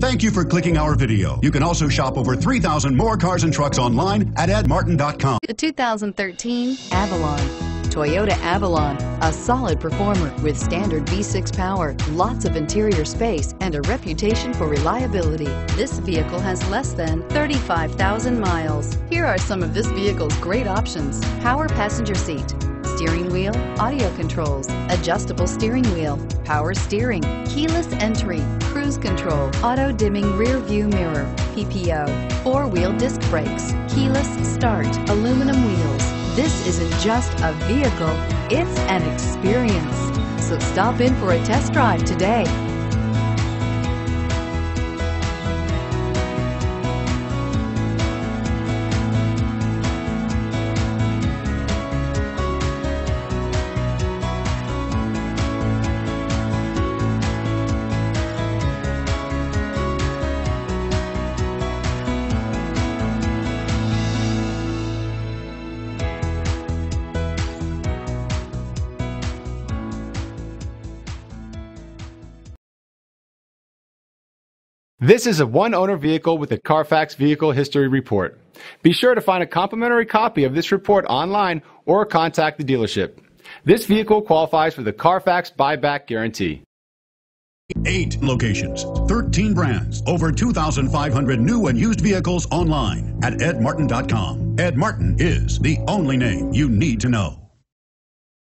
Thank you for clicking our video. You can also shop over 3,000 more cars and trucks online at edmartin.com. The 2013 Avalon. Toyota Avalon, a solid performer with standard V6 power, lots of interior space, and a reputation for reliability. This vehicle has less than 35,000 miles. Here are some of this vehicle's great options. Power passenger seat, steering wheel, audio controls, adjustable steering wheel, power steering, keyless entry, cruise control, auto dimming rear view mirror, PPO, four wheel disc brakes, keyless start, aluminum wheels. This isn't just a vehicle, it's an experience. So stop in for a test drive today. This is a one-owner vehicle with a Carfax Vehicle History Report. Be sure to find a complimentary copy of this report online or contact the dealership. This vehicle qualifies for the Carfax buyback guarantee. Eight locations, 13 brands, over 2,500 new and used vehicles online at edmartin.com. Ed Martin is the only name you need to know.